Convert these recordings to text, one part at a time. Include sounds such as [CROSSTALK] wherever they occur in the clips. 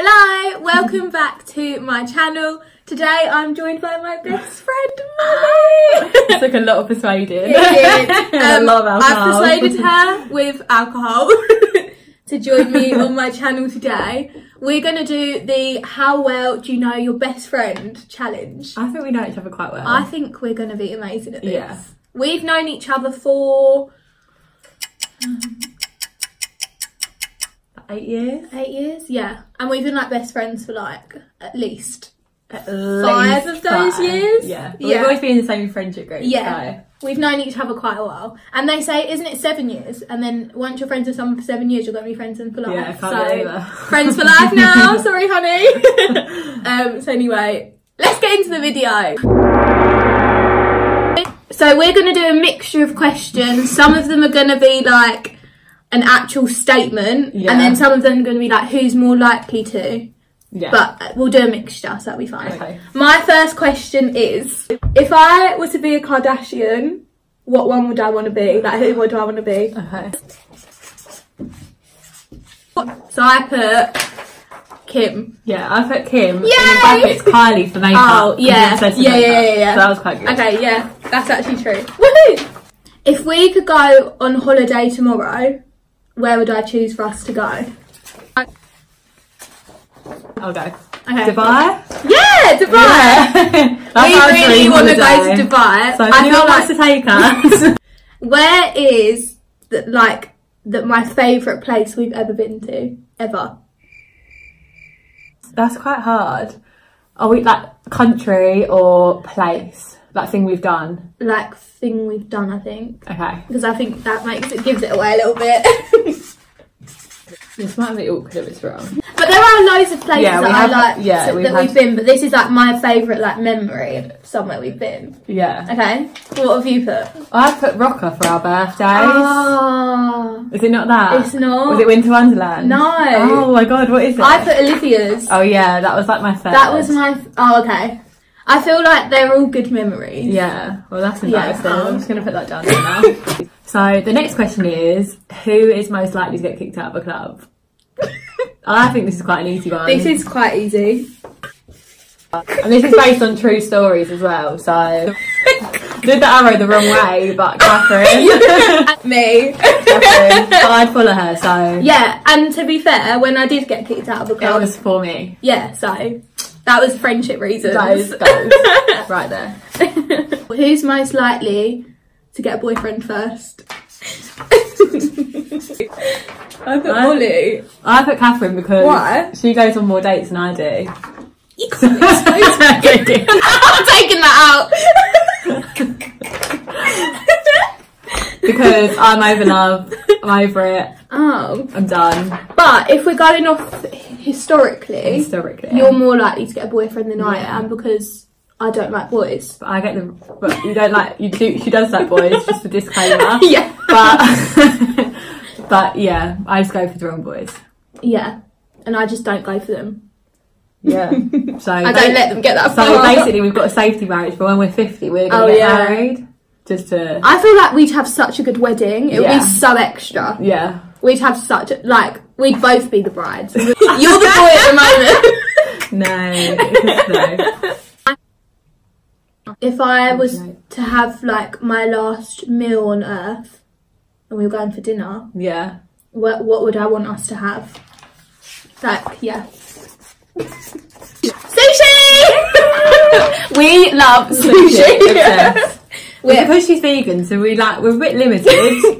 Hello, welcome back to my channel. Today I'm joined by my best friend Molly. [LAUGHS] It took a lot of persuading. [LAUGHS] A Um, lot of I've alcohol. persuaded [LAUGHS] her with alcohol to join me on my channel today. We're gonna do the How Well Do You Know Your Best Friend challenge. I think we know each other quite well. I think we're gonna be amazing at this. Yeah. We've known each other for Eight years. eight years, yeah, and we've been like best friends for like at least At Five least of those five. years? Yeah. But Yeah. We've always been in the same friendship group. Yeah. We've known each other quite a while, and they say, isn't it seven years? And then once you're friends with someone for seven years, you're going to be friends with them for life. yeah, can't so friends for life [LAUGHS] now. Sorry, honey. [LAUGHS] um, so anyway, let's get into the video. So we're going to do a mixture of questions. Some of them are going to be like an actual statement, Yeah. and then some of them are going to be like who's more likely to. Yeah. But uh, we'll do a mixture, so that'll be fine. Okay. My first question is if I were to be a Kardashian, what one would I want to be? Like, who would I want to be? Okay. So I put Kim. Yeah, I put Kim. And Yay! in brackets Kylie for makeup. Oh, and yeah. Yeah, yeah, yeah, yeah. So that was quite good. Okay, yeah, that's actually true. Woohoo! If we could go on holiday tomorrow, where would I choose for us to go? I'll go. Okay. Dubai? Yeah, Dubai! Yeah. [LAUGHS] We really want to go to Dubai. So if I anyone feel wants like to take us, [LAUGHS] where is the, like the, my favourite place we've ever been to ever? that's quite hard. Are we like country or place? Like thing we've done? Like thing we've done, I think, Okay. because I think that makes it gives it away a little bit. [LAUGHS] This might be awkward if it's wrong. but there are loads of places Yeah, that have- I like yeah, we've that had- we've been, but this is like my favourite like memory of somewhere we've been. Yeah. Okay, what have you put? I put Rocker for our birthdays. Oh, Is it not that? it's not. Was it Winter Wonderland? No. Oh my god, what is it? I put Olivia's. Oh yeah, that was like my first. That was my. Oh, okay. I feel like they're all good memories. Yeah, well that's Yeah. embarrassing. I'm just going to put that down there now. [LAUGHS] so the next question is, who is most likely to get kicked out of a club? [LAUGHS] I think this is quite an easy one. This is quite easy. and this is based on true stories as well. So [LAUGHS] did the arrow the wrong way, but Katherine, Me. Katherine, but I'd follow her. So yeah, and to be fair, when I did get kicked out of the club it was for me. yeah, so that was friendship reasons. Those, [LAUGHS] right there. Who's most likely to get a boyfriend first? I put I- Molly. I put Katherine because Why? she goes on more dates than I do. You can't expose me. [LAUGHS] [LAUGHS] I'm taking that out. because I'm over love. I'm over it. oh, I'm done. but if we're going off historically, Historically. you're more likely to get a boyfriend than I am because I don't like boys. But I get the. But you don't like. You do. She does like boys. Just a disclaimer. [LAUGHS] yeah. But. [LAUGHS] but yeah, I just go for the wrong boys. Yeah. And I just don't go for them. Yeah. [LAUGHS] So I don't let them get that So far. basically, we've got a safety marriage, but when we're 50, we're going Oh, to get yeah. married. Just to. I feel like we'd have such a good wedding. It would Yeah. be so extra. Yeah. We'd have such like we'd both be the brides. [LAUGHS] You're the boy at the moment. [LAUGHS] No. no. if I was No. to have like my last meal on earth and we were going for dinner, Yeah. what what would I want us to have? Like, yeah. [LAUGHS] Sushi! we love sushi. Obsessed. We're- because she's vegan, so we like we're a bit limited.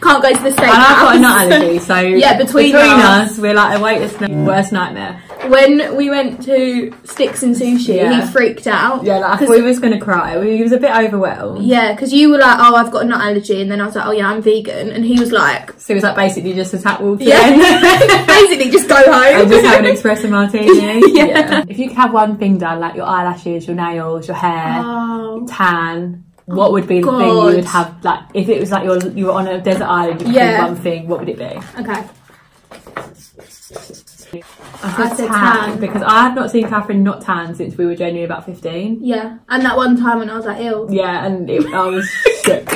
Can't go to the steakhouse. And I've got a nut allergy, so [LAUGHS] Yeah, between us. us, we're like a weightless worst nightmare. when we went to Sticks and Sushi, Yeah. he freaked out. Yeah, like I thought he was gonna cry. He was a bit overwhelmed. Yeah, because you were like, oh, I've got a nut allergy, and then I was like, oh yeah, I'm vegan, and he was like, So it was like basically just a tap walk yeah, [LAUGHS] [LAUGHS] basically just go home. and just have an espresso martini. Yeah. If you could have one thing done, like your eyelashes, your nails, your hair, Oh, tan, what would be the thing you would have? Like if it was like you're you were on a desert island, you could Yeah. do one thing. What would it be? okay. I said tan. because I have not seen Katherine not tan since we were genuinely about fifteen. Yeah, and that one time when I was like ill, Yeah, and it, I was [LAUGHS] shook.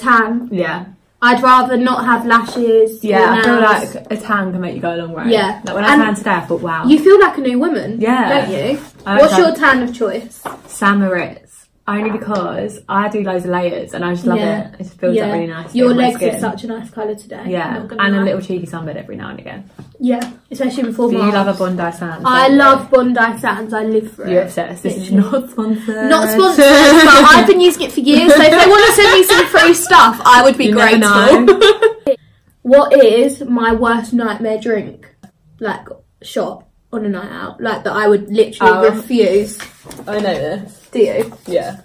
tan. yeah. I'd rather not have lashes. Yeah, I feel like a tan can make you go a long way. Yeah. Like when I And- tanned today, I thought, wow. you feel like a new woman. Yeah. don't you? What's your tan of choice? St Moriz. Only because I do loads of layers and I just love Yeah. it. It feels like really nice. Your legs are such a nice colour today. Yeah, and a little cheeky sunbed every now and again. Yeah, especially before Do you love a Bondi Sands? I don't you? love Bondi Sands. I live for You're it. obsessed. This is not sponsored. Not sponsored, but I've been using it for years. So if they want to send me some free stuff, I would be You grateful. [LAUGHS] what is my worst nightmare drink? Like shot on a night out, like that I would literally Oh. refuse. I know this. Do you? Yeah.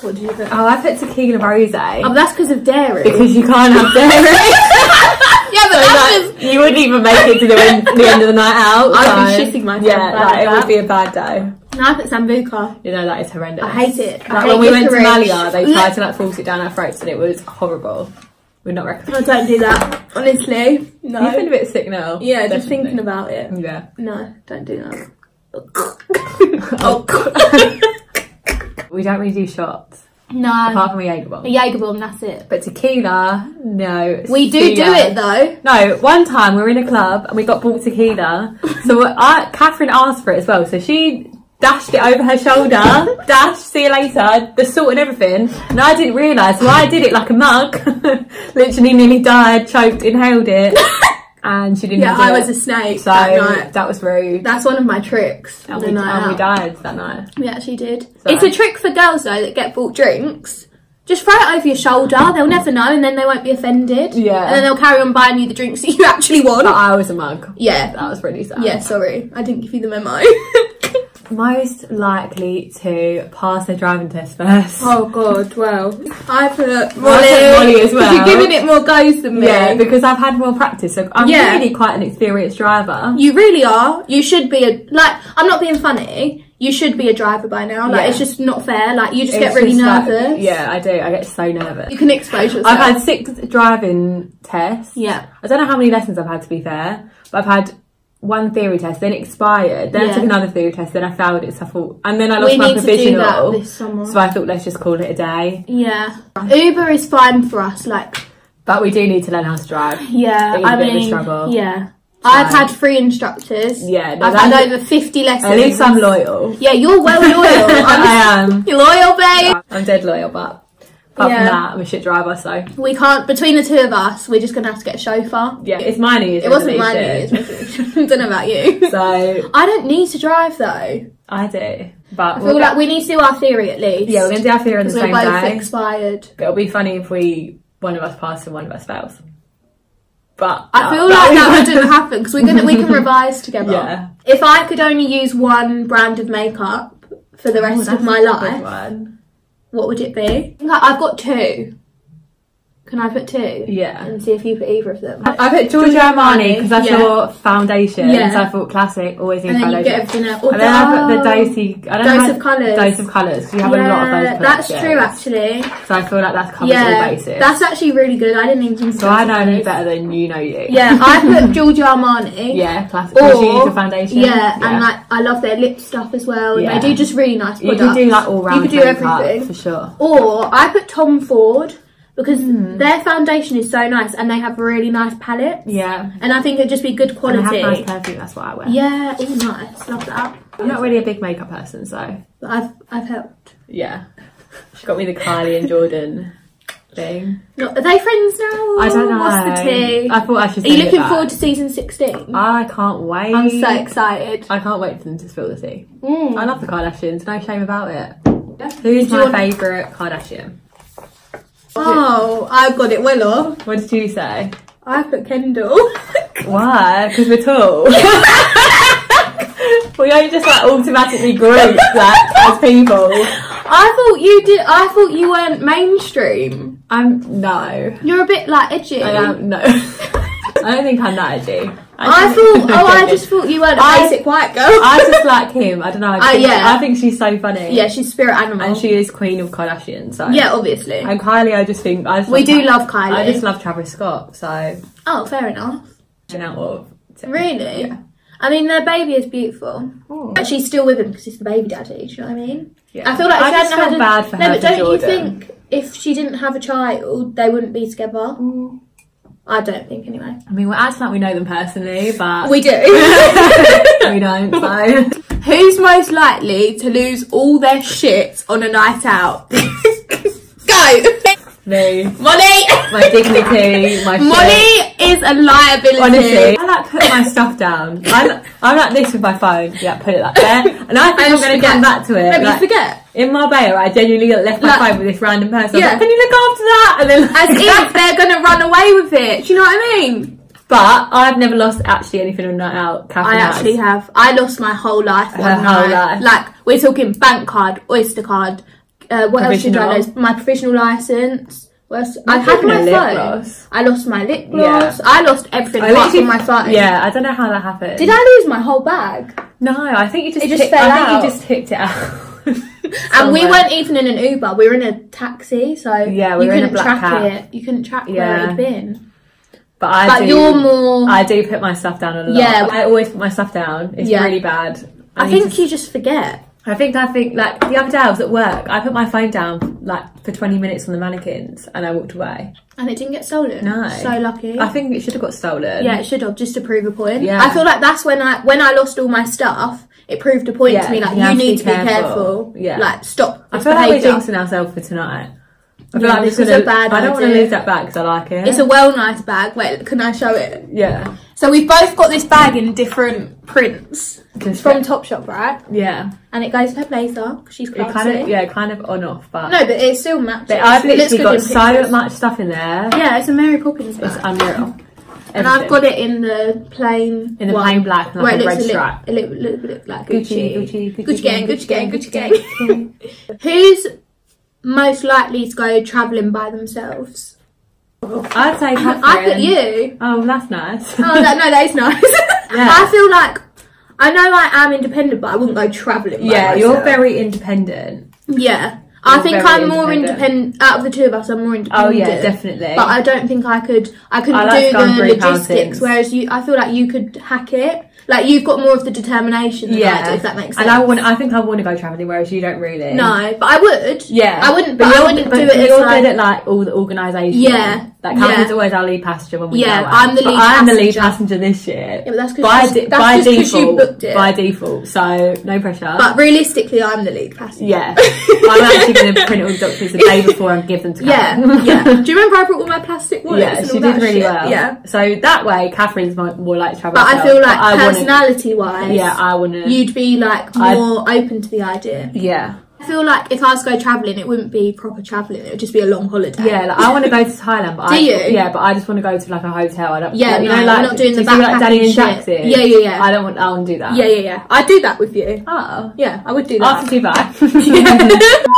What do you think? Oh, I put tequila rose Oh, that's because of dairy. because you can't have [LAUGHS] dairy. yeah, but that's just. You wouldn't even make it to the end, the end of the night out. I'd be shitting myself Yeah, about like, it that. would be a bad day. No, I put sambuca. You know that is horrendous. I hate it. I Like hate when we went to. Malia, they tried to like force it down our throats and it was horrible. Would not recommend. I don't do that. Honestly, no. You feel a bit sick now. yeah, just thinking about it. Yeah. No, don't do that. [LAUGHS] Oh. we don't really do shots No. apart from a Jaeger bomb. A Jaeger bomb, that's it. But tequila, no. We do See do it though. No, one time we were in a club and we got bought tequila. So I, Katherine asked for it as well. So she dashed it over her shoulder. Dash, see you later. The salt and everything. And I didn't realise. So I did it like a mug. [LAUGHS] Literally nearly died, choked, inhaled it. [LAUGHS] And she didn't Yeah, I it. was a snake So that night. that was rude. That's one of my tricks. and we, and we died that night. We actually did. So- It's a trick for girls though that get bought drinks. Just throw it over your shoulder. They'll never know, and then they won't be offended. Yeah. And then they'll carry on buying you the drinks that you [LAUGHS] actually want. But I was a mug. yeah. That was really sad. Yeah. Sorry, I didn't give you the memo. Most likely to pass their driving test first. oh God. Well, I put Molly. Molly as [LAUGHS] well. You're giving it more goes than me. Yeah, because I've had more practice. So I'm Yeah. really quite an experienced driver. You really are. You should be a like. I'm not being funny. You should be a driver by now. Like Yeah. it's just not fair. Like you just It's get really just like- nervous. yeah, I do. I get so nervous. You can expose yourself. I've had six driving tests. Yeah. I don't know how many lessons I've had to be fair, but I've had one theory test, then it expired, then I Yeah. took another theory test, then I failed it, so I thought, and then I lost We my need to do provisional. that this summer. So I thought, let's just call it a day. Yeah. Uber is fine for us. Like But we do need to learn how to drive. yeah. It is a I bit of a mean struggle. yeah. I've had three instructors. Yeah, no, I've that's- had over 50 lessons. At least I'm loyal. Yeah, you're well loyal. [LAUGHS] I'm I am. [LAUGHS] you're loyal, babe. I'm dead loyal, but apart Yeah. from that, I'm a shit driver, so We can't. Between the two of us, we're just gonna have to get a chauffeur. yeah, it's my New Year's It wasn't my New resolution. Year's resolution. [LAUGHS] I don't know about you. So I don't need to drive though. I do, but I feel like we need to do our theory at least. yeah, we're gonna do our theory on the same both day. expired. But it'll be funny if we one of us passes and one of us fails. But I uh, feel like that [LAUGHS] wouldn't happen because we're gonna we can revise together. Yeah. If I could only use one brand of makeup for the rest Oh, of my that's a good life, one. What would it be? I've got two. Can I put two? Yeah. And see if you put either of them. I put Giorgio Armani because that's yeah. your foundation. Yeah. So I thought classic, always and then you foundation. get everything and then I put the Oh. dosey, I don't Dose know of colours. Dose of colours. you have a lot of those. Yeah, that's true actually. So I feel like that covers all Yeah, bases. that's actually really good. I didn't even. so I know you better than you know you. Yeah, I [LAUGHS] put Giorgio Armani. Yeah, classic. Or, you use the foundation. Yeah, and like I love their lip stuff as well. Yeah. They do just really nice you products. can do like all round. You can do everything. for sure. Or I put Tom Ford because Hmm. their foundation is so nice and they have really nice palettes. Yeah, And I think it'd just be good and I quality. have nice perfume. That's what I wear. yeah, oh nice, love that. I'm not really a big makeup person, so But I've I've helped. yeah. She got me the Kylie and Jordyn [LAUGHS] thing. Not, are they friends now? I don't know. What's the tea? I thought I should. Are you looking forward to season sixteen? I can't wait. I'm so excited. I can't wait for them to spill the tea. Mm. I love the Kardashians. No shame about it. Who's my favourite Kardashian? Oh, I've got it well off. What did you say? I put Kendall. [LAUGHS] Why? Because we're tall. [LAUGHS] we don't just like automatically group like as people. I thought you did. I thought you weren't mainstream. I'm no. You're a bit like edgy. I am no. [LAUGHS] I don't think I'm that edgy. I thought. Oh, I [LAUGHS] just thought you weren't a I- basic white girl. I just [LAUGHS] like him. I don't know. I Oh, think, yeah. I think she's so funny. yeah, she's spirit animal. and she is queen of Kardashians. So Yeah, obviously. And Kylie, I just think I just we do love Kylie. I just love Travis Scott. So oh, fair enough. out of Really? Yeah. I mean, their baby is beautiful. Oh. But she's still with him because he's the baby daddy. Do you know what I mean? Yeah. I feel like I just feel had a- bad for no, her but don't Jordyn. you think if she didn't have a child, they wouldn't be together. Mm. I don't think anyway. I mean, we're acting like we know them personally, but We do. [LAUGHS] [LAUGHS] we don't. So Who's most likely to lose all their shit on a night out? [LAUGHS] Go! Me, Molly! my dignity, my [LAUGHS] shit. Molly is a liability. Honestly, I like put my stuff down. I'm, I'm like this with my phone. Yeah, put it like there. And I think I'm going to get back to it. Maybe like, forget. In Marbella, I genuinely left my Like- phone with this random person. I was Yeah. like, can you look after that? And then, As if [LAUGHS] they're gonna run away with it. Do you know what I mean? but I've never lost actually anything on a night out. Katherine I has. actually have. I lost my whole life one whole night. life. Like we're talking bank card, Oyster card. Uh, what else did I lose? My professional license. I had my phone. I lost my lip gloss. I lost everything I apart from my phone. Yeah, I don't know how that happened. Did I lose my whole bag? No, I think you just. It just fell I think you just picked it out. [LAUGHS] And we weren't even in an Uber. We were in a taxi, so Yeah, we you were in a couldn't black track cab. it. You couldn't track where it had been. But I But do. you're more. I do put my stuff down a lot. Yeah. I always put my stuff down. It's Yeah. really bad. I need think to- you just forget. I think I think like the other day I was at work. I put my phone down like for twenty minutes on the mannequins and I walked away. And it didn't get stolen. No. So lucky. I think it should have got stolen. Yeah, it should have just to prove a point. Yeah. I feel like that's when I when I lost all my stuff. It proved a point Yeah, to me like you you, to need be to be careful. careful. Yeah. like stop. I feel like we're jinxing ourselves for tonight. I feel Yeah, like this is a bad I don't want to lose that bag because I like it. It's a well nice bag. Wait, can I show it? yeah. So we've both got this bag in different prints. It's from Topshop, right? yeah. And it goes with her blazer because she's It classy. kind of yeah, kind of on off, but No, but it still matches. But I've literally got so much stuff in there. Yeah, it's a Mary Poppins bag. It's unreal. And I've got it in the plain In the one, plain black and like a red a little, stripe. a little, little bit like Gucci, Gucci. Gucci, Gucci gang, Gucci gang, Gucci gang. [LAUGHS] Who's most likely to go travelling by themselves? I'd say Katherine. I put you. Oh, that's nice. Oh, that, no, that is nice. [LAUGHS] Yeah. I feel like I know I am independent, but I wouldn't go travelling. by yeah, you're very independent. Yeah, I You're think I'm more independent. Out of the two of us, I'm more independent. Oh yeah, definitely. But I don't think I could. I couldn't I like do the logistics. Whereas you, I feel like you could hack it. Like you've got more of the determination. Than I yeah, do, if that makes sense. And I want. I think I want to go travelling, whereas you don't really. No, but I would. Yeah, I wouldn't. But, I wouldn't but do it You're like. good at like all the organisation. Yeah, like Katherine's yeah. always our lead passenger when we Yeah, go out. I'm the But lead I'm the lead passenger. this year. yeah, but that's by because de- by you default. booked it. By default, so no pressure. but realistically, I'm the lead passenger. yeah, [LAUGHS] I'm actually going to print all the documents the day before and give them to Yeah, Katherine. yeah. [LAUGHS] Do you remember I brought all my plastic wallets? Yeah, she did really shit? well. Yeah, So that way, Katherine's more, more like to travel. but I feel like I personality wise, Yeah, I wouldn't. you'd be like I- more open to the idea. Yeah, I feel like if I was to go travelling, it wouldn't be proper travelling. It would just be a long holiday. yeah. Like, I want to go to Thailand, but [LAUGHS] Do I, you? Yeah, but I just want to go to like a hotel. I don't. Yeah, like, you no, know, like not doing do the see, like backpacking Danny and. Jackson. Yeah, yeah, yeah. I don't want. I want to do that. yeah, yeah, yeah. I'd do that with you. Oh, Yeah, I would do that. after Dubai. [LAUGHS]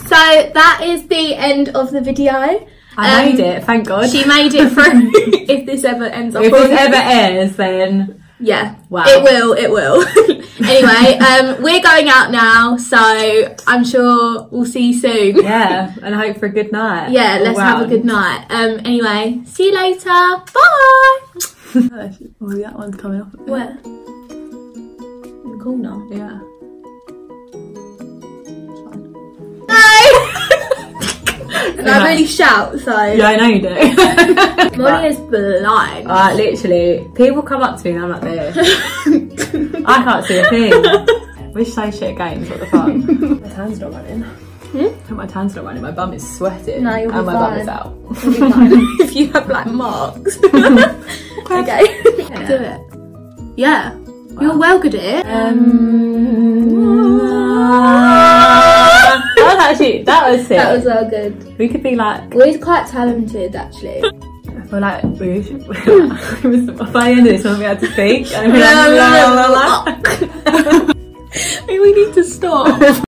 [LAUGHS] so that is the end of the video. I Um, made it. Thank God. She made it through. [LAUGHS] if this ever ends up, if this ever [LAUGHS] airs, then yeah, Wow. it will. It will. [LAUGHS] anyway, um, we're going out now, so I'm sure we'll see you soon. yeah, and I hope for a good night. Yeah, let's have a good night. Um, anyway, see you later. Bye. Oh, that one's coming off. Where? In the corner. Yeah. [LAUGHS] and I really shout, so Yeah, I know you do. [LAUGHS] Molly is blind. Uh, literally, people come up to me and I'm like this. I can't see a thing. [LAUGHS] Wish say shit games, what the fuck? my tan's not running. Hmm? My tan's not running, my bum is sweating. No, you'll be and my bum fine. is out. You'll be fine. if you have like marks. okay. Do it. Yeah. You're well good at it. Um, actually, that was sick. that was well good. we could be like, We're quite talented actually. [LAUGHS] I feel like we should, by the end of this, we'll be able to speak. And be like, oh, [LAUGHS] [LAUGHS] we need to stop.